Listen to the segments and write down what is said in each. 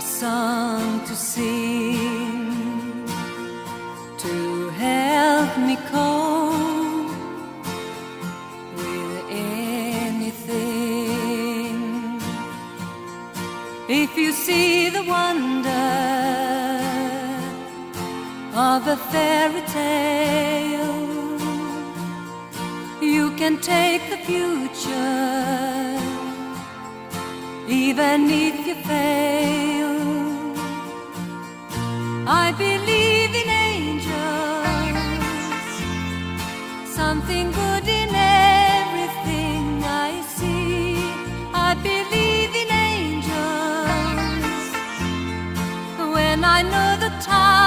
a song to sing to help me cope with anything. If you see the wonder of a fairy tale, you can take the future even if you fail. I believe in angels, something good in everything I see. I believe in angels when I know the time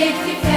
make you